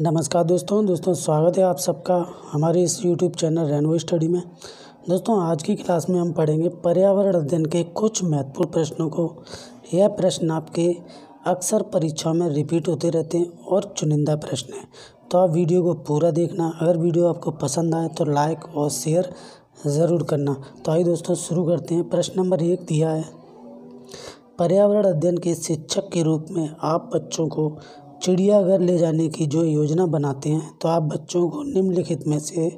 नमस्कार दोस्तों दोस्तों स्वागत है आप सबका हमारे इस यूट्यूब चैनल रेनवो स्टडी में। दोस्तों, आज की क्लास में हम पढ़ेंगे पर्यावरण अध्ययन के कुछ महत्वपूर्ण प्रश्नों को। यह प्रश्न आपके अक्सर परीक्षाओं में रिपीट होते रहते हैं और चुनिंदा प्रश्न हैं। तो आप वीडियो को पूरा देखना, अगर वीडियो आपको पसंद आए तो लाइक और शेयर ज़रूर करना। तो आइए दोस्तों शुरू करते हैं। प्रश्न नंबर एक दिया है। पर्यावरण अध्ययन के शिक्षक के रूप में आप बच्चों को चिड़ियाघर ले जाने की जो योजना बनाते हैं तो आप बच्चों को निम्नलिखित में से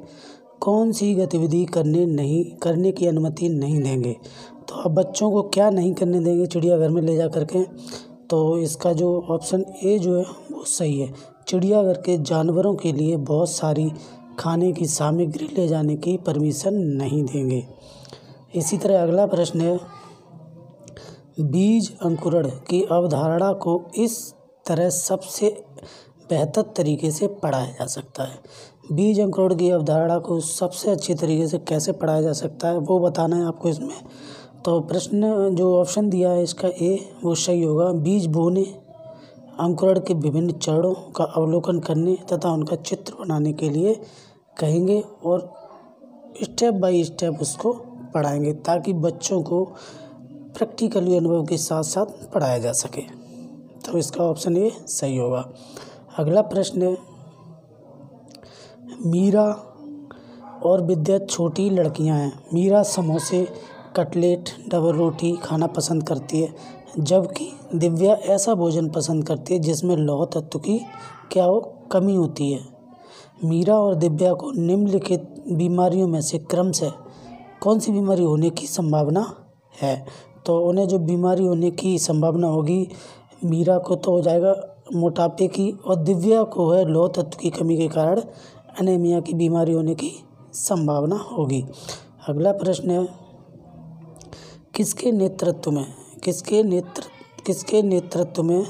कौन सी गतिविधि करने नहीं, करने की अनुमति नहीं देंगे? तो आप बच्चों को क्या नहीं करने देंगे चिड़ियाघर में ले जा कर के तो इसका जो ऑप्शन ए जो है, वो सही है। चिड़ियाघर के जानवरों के लिए बहुत सारी खाने की सामग्री ले जाने की परमिशन नहीं देंगे। इसी तरह अगला प्रश्न है, बीज अंकुरण की अवधारणा को इस तरह सबसे बेहतर तरीके से पढ़ाया जा सकता है। बीज अंकुरण की अवधारणा को सबसे अच्छी तरीके से कैसे पढ़ाया जा सकता है, वो बताना है आपको इसमें। तो प्रश्न जो ऑप्शन दिया है इसका ए वो सही होगा। बीज बोने, अंकुरण के विभिन्न चरणों का अवलोकन करने तथा उनका चित्र बनाने के लिए कहेंगे और स्टेप बाय स्टेप उसको पढ़ाएँगे ताकि बच्चों को प्रैक्टिकली अनुभव के साथ साथ पढ़ाया जा सके। तो इसका ऑप्शन ये सही होगा। अगला प्रश्न है, मीरा और विद्या छोटी लड़कियाँ हैं। मीरा समोसे, कटलेट, डबल रोटी खाना पसंद करती है, जबकि दिव्या ऐसा भोजन पसंद करती है जिसमें लौह तत्व की क्या हो, कमी होती है। मीरा और दिव्या को निम्नलिखित बीमारियों में से क्रम से कौन सी बीमारी होने की संभावना है? तो उन्हें जो बीमारी होने की संभावना होगी मीरा को तो हो जाएगा मोटापे की और दिव्या को है लौह तत्व की कमी के कारण अनेमिया की बीमारी होने की संभावना होगी। अगला प्रश्न है, किसके नेतृत्व में, किसके नेतृ किसके नेतृत्व में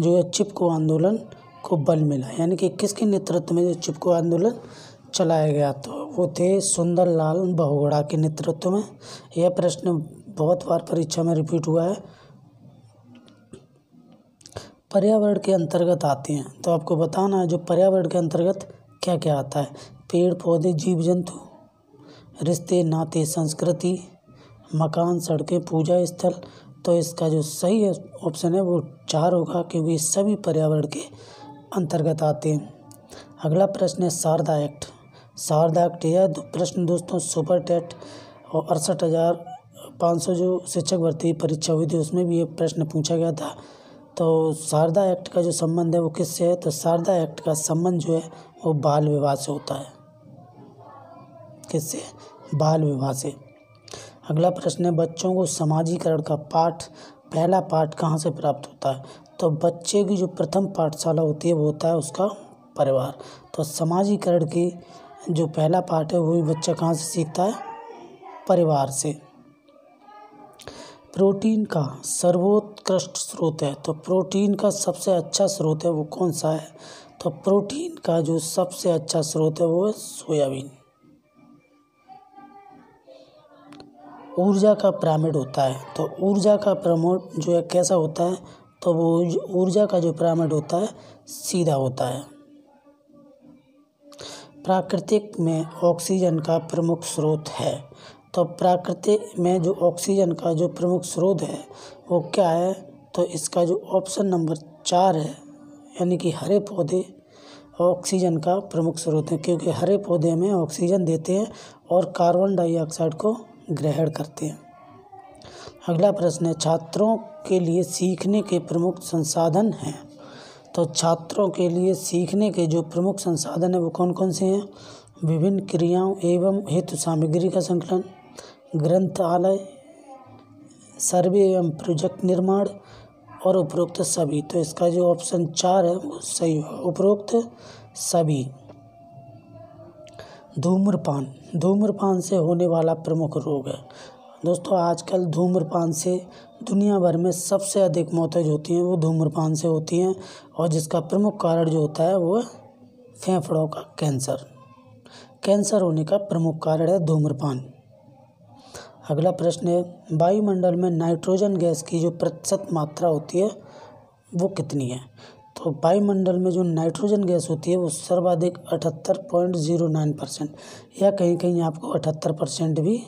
जो है चिपको आंदोलन को बल मिला? यानी कि किसके नेतृत्व में जो चिपको आंदोलन चलाया गया? तो वो थे सुंदरलाल बहुगुणा के नेतृत्व में। यह प्रश्न बहुत बार परीक्षा में रिपीट हुआ है। पर्यावरण के अंतर्गत आते हैं। तो आपको बताना है, जो पर्यावरण के अंतर्गत क्या क्या आता है? पेड़, पौधे जीव जंतु रिश्ते, नाते, संस्कृति, मकान, सड़कें, पूजा स्थल। तो इसका जो सही ऑप्शन है, वो चार होगा, क्योंकि सभी पर्यावरण के अंतर्गत आते हैं। अगला प्रश्न है शारदा एक्ट। शारदा एक्ट यह प्रश्न दोस्तों, सुपर टेट और अड़सठ हज़ार पाँच सौ जो शिक्षक भर्ती परीक्षा हुई थी, उसमें भी ये प्रश्न पूछा गया था। तो शारदा एक्ट का जो संबंध है वो किससे है? तो शारदा एक्ट का संबंध जो है वो बाल विवाह से होता है। किससे? बाल विवाह से। अगला प्रश्न है, बच्चों को समाजीकरण का पाठ, पहला पाठ कहाँ से प्राप्त होता है? तो बच्चे की जो प्रथम पाठशाला होती है वो होता है उसका परिवार। तो समाजीकरण की जो पहला पाठ है वो भी बच्चा कहाँ से सीखता है? परिवार से। प्रोटीन का सर्वोत्कृष्ट स्रोत है। तो प्रोटीन का सबसे अच्छा स्रोत है वो कौन सा है? तो प्रोटीन का जो सबसे अच्छा स्रोत है वो है सोयाबीन। ऊर्जा का पिरामिड होता है। तो ऊर्जा का प्रमोट जो है कैसा होता है? तो वो ऊर्जा का जो पिरामिड होता है सीधा होता है। प्राकृतिक में ऑक्सीजन का प्रमुख स्रोत है। तो प्रकृति में जो ऑक्सीजन का जो प्रमुख स्रोत है, वो क्या है? तो इसका जो ऑप्शन नंबर चार है, यानी कि हरे पौधे ऑक्सीजन का प्रमुख स्रोत है, क्योंकि हरे पौधे में ऑक्सीजन देते हैं और कार्बन डाइऑक्साइड को ग्रहण करते हैं। अगला प्रश्न है, छात्रों के लिए सीखने के प्रमुख संसाधन हैं? तो छात्रों के लिए सीखने के जो प्रमुख संसाधन हैं, वो कौन कौन से हैं? विभिन्न क्रियाओं एवं हेतु सामग्री का संकलन ग्रंथालय, सर्वे एवं प्रोजेक्ट निर्माण और उपरोक्त सभी। तो इसका जो ऑप्शन चार है, वो सही होगा उपरोक्त सभी। धूम्रपान। धूम्रपान से होने वाला प्रमुख रोग है। दोस्तों, आजकल धूम्रपान से दुनिया भर में सबसे अधिक मौतें जो होती हैं, वो धूम्रपान से होती हैं और जिसका प्रमुख कारण जो होता है, वो फेफड़ों का कैंसर। कैंसर होने का प्रमुख कारण है धूम्रपान। अगला प्रश्न है, वायुमंडल में नाइट्रोजन गैस की जो प्रतिशत मात्रा होती है, वो कितनी है? तो वायुमंडल में जो नाइट्रोजन गैस होती है, वो सर्वाधिक अठहत्तर पॉइंट ज़ीरो नाइन परसेंट या कहीं कहीं आपको अठहत्तर परसेंट भी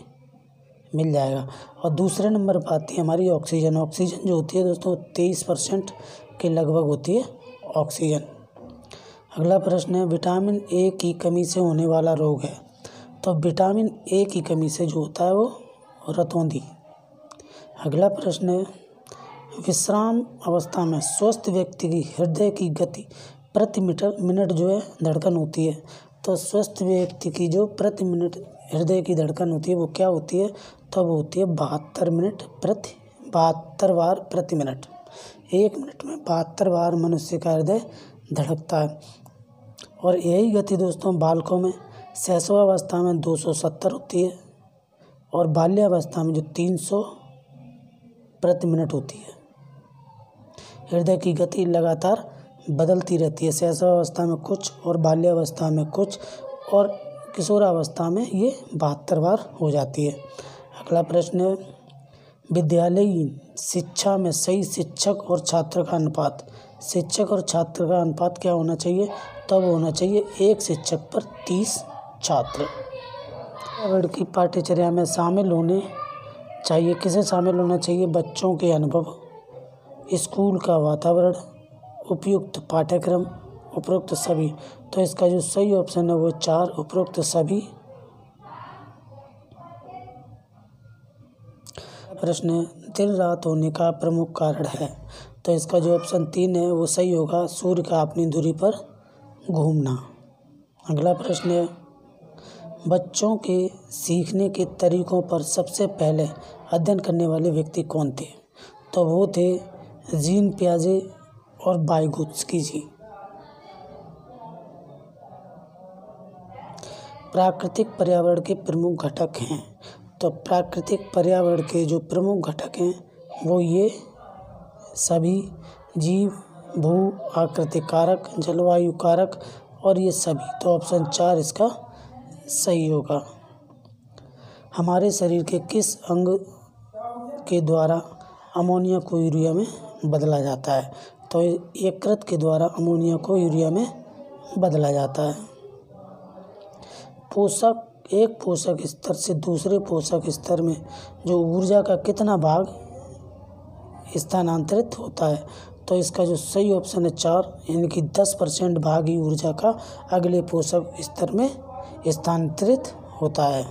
मिल जाएगा। और दूसरे नंबर पर आती है हमारी ऑक्सीजन। ऑक्सीजन जो होती है दोस्तों, तेईस परसेंट के लगभग होती है ऑक्सीजन। अगला प्रश्न है, विटामिन ए की कमी से होने वाला रोग है। तो विटामिन ए की कमी से जो होता है वो रतौंधी अगला प्रश्न है, विश्राम अवस्था में स्वस्थ व्यक्ति की हृदय की गति प्रति मीटर, मिनट जो है, धड़कन होती है। तो स्वस्थ व्यक्ति की जो प्रति मिनट हृदय की धड़कन होती है, वो क्या होती है? तब होती है बहत्तर मिनट प्रति, बहत्तर बार प्रति मिनट। एक मिनट में बहत्तर बार मनुष्य का हृदय धड़कता है। और यही गति दोस्तों, बालकों में, शैशवावस्था में दो सौ सत्तर होती है। और बाल्यावस्था में जो तीन सौ प्रति मिनट होती है, हृदय की गति लगातार बदलती रहती है। शैशवावस्था में कुछ और बाल्यावस्था में कुछ और किशोरावस्था में ये बहत्तर बार हो जाती है। अगला प्रश्न है विद्यालयी शिक्षा में सही शिक्षक और छात्र का अनुपात? शिक्षक और छात्र का अनुपात क्या होना चाहिए? तब होना चाहिए एक शिक्षक पर तीस छात्र। पर्यावरण की पाठ्यचर्या में शामिल होने चाहिए। किसे शामिल होना चाहिए? बच्चों के अनुभव, स्कूल का वातावरण, उपयुक्त पाठ्यक्रम, उपरोक्त सभी। तो इसका जो सही ऑप्शन है वो चार, उपरोक्त सभी। प्रश्न दिन रात होने का प्रमुख कारण है। तो इसका जो ऑप्शन तीन है वो सही होगा, सूर्य का अपनी दूरी पर घूमना। अगला प्रश्न है बच्चों के सीखने के तरीकों पर सबसे पहले अध्ययन करने वाले व्यक्ति कौन थे? तो वो थे जीन प्याजे और बाइगुत्सकी जी। प्राकृतिक पर्यावरण के प्रमुख घटक हैं। तो प्राकृतिक पर्यावरण के जो प्रमुख घटक हैं, वो ये सभी जीव, भू आकृतिक कारक जलवायु कारक और ये सभी। तो ऑप्शन चार इसका सही होगा। हमारे शरीर के किस अंग के द्वारा अमोनिया को यूरिया में बदला जाता है? तो यकृत के द्वारा अमोनिया को यूरिया में बदला जाता है। पोषक, एक पोषक स्तर से दूसरे पोषक स्तर में जो ऊर्जा का कितना भाग स्थानांतरित होता है तो इसका जो सही ऑप्शन है चार, यानी कि दस परसेंट भाग ही ऊर्जा का अगले पोषक स्तर में स्थानांतरित होता है।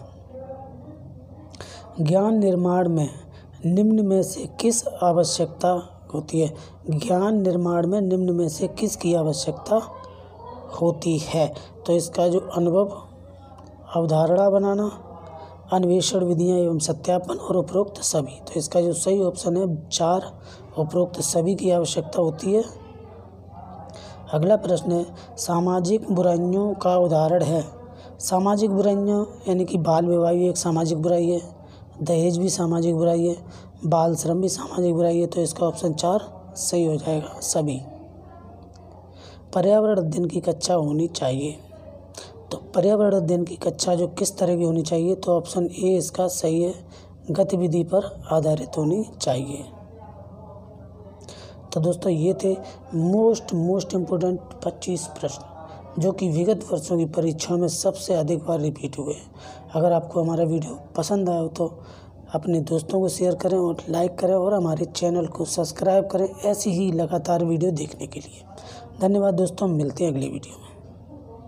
ज्ञान निर्माण में निम्न में से किस आवश्यकता होती है? ज्ञान निर्माण में निम्न में से किस की आवश्यकता होती है? तो इसका जो अनुभव, अवधारणा बनाना, अन्वेषण विधियाँ एवं सत्यापन और उपरोक्त सभी। तो इसका जो सही ऑप्शन है, चार उपरोक्त सभी की आवश्यकता होती है। अगला प्रश्न है, सामाजिक बुराइयों का उदाहरण है। सामाजिक बुराइयाँ, यानी कि बाल विवाह भी एक सामाजिक बुराई है, दहेज भी सामाजिक बुराई है, बाल श्रम भी सामाजिक बुराई है तो इसका ऑप्शन चार सही हो जाएगा, सभी। पर्यावरण अध्ययन की कक्षा होनी चाहिए। तो पर्यावरण अध्ययन की कक्षा जो किस तरह की होनी चाहिए तो ऑप्शन ए इसका सही है, गतिविधि पर आधारित होनी चाहिए। तो दोस्तों, ये थे मोस्ट मोस्ट इम्पोर्टेंट पच्चीस प्रश्न। जो कि विगत वर्षों की परीक्षाओं में सबसे अधिक बार रिपीट हुए हैं। अगर आपको हमारा वीडियो पसंद आया हो तो अपने दोस्तों को शेयर करें और लाइक करें और हमारे चैनल को सब्सक्राइब करें, ऐसी ही लगातार वीडियो देखने के लिए। धन्यवाद दोस्तों, मिलते हैं अगले वीडियो में।